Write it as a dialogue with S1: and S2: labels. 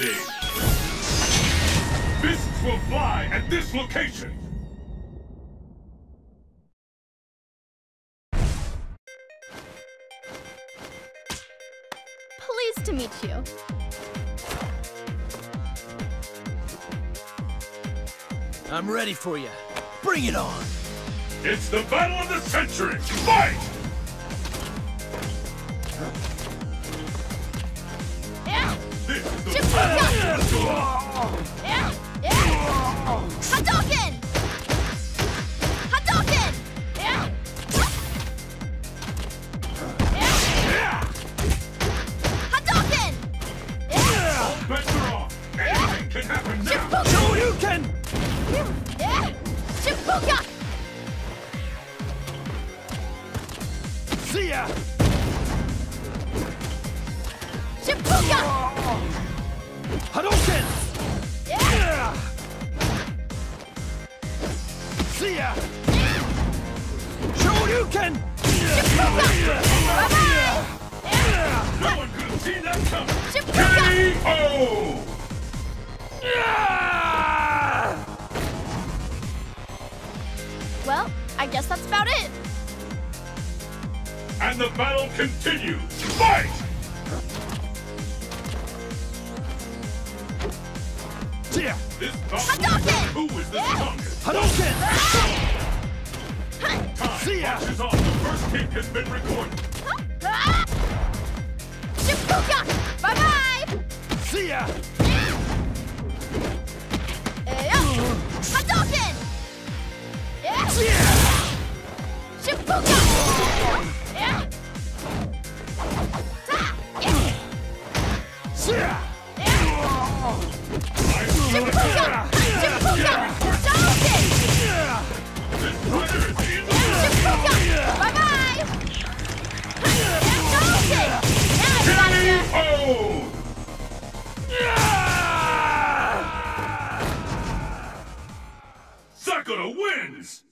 S1: stage. Fists will fly at this location.
S2: Pleased to meet you.
S3: I'm ready for you. Bring it on.
S1: It's the battle of the century. Fight!
S2: Yeah.
S3: See ya! Hadouken!
S2: Yeah.
S3: See ya! Shoryuken!
S2: Bye-bye! Yeah.
S1: No one could seen that coming. KO!
S2: Well, guess that's about it.
S1: And the battle continues. Fight!
S3: See ya!
S1: This bout
S2: Hadouken!
S1: who is the
S2: Yeah.
S1: strongest.
S3: Hadouken!
S1: Time
S3: See ya.
S1: marches on. The first kick has been recorded.
S2: Ah! Bye-bye!
S3: See ya!
S1: Sakura wins!